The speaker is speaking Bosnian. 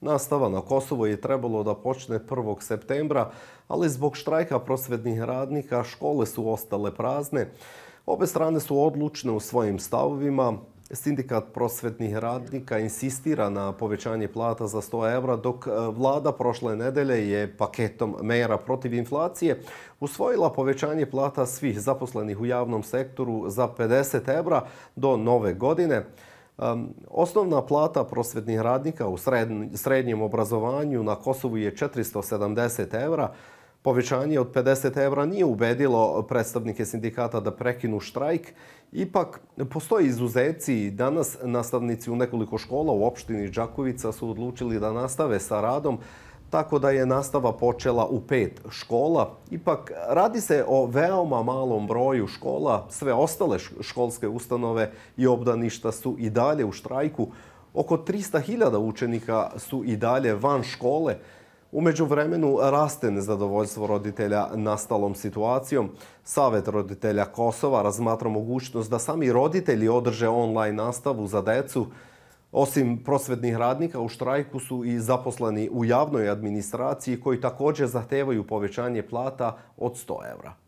Nastava na Kosovo je trebalo da počne 1. septembra, ali zbog štrajka prosvednih radnika škole su ostale prazne. Obe strane su odlučne u svojim stavovima. Sindikat prosvetnih radnika insistira na povećanje plata za 100 evra, dok e, vlada prošle nedelje je paketom mera protiv inflacije usvojila povećanje plata svih zaposlenih u javnom sektoru za 50 evra do nove godine. Osnovna plata prosvetnih radnika u srednjem obrazovanju na Kosovu je 470 evra, Povećanje od 50 evra nije ubedilo predstavnike sindikata da prekinu štrajk. Ipak, postoje izuzeci. Danas nastavnici u nekoliko škola u opštini Đakovica su odlučili da nastave sa radom, tako da je nastava počela u pet škola. Ipak, radi se o veoma malom broju škola. Sve ostale školske ustanove i obdaništa su i dalje u štrajku. Oko 300.000 učenika su i dalje van škole. Umeđu vremenu raste nezadovoljstvo roditelja nastalom situacijom. Savet roditelja Kosova razmatra mogućnost da sami roditelji održe online nastavu za decu. Osim prosvednih radnika, u štrajku su i zaposleni u javnoj administraciji koji također zahtevaju povećanje plata od 100 evra.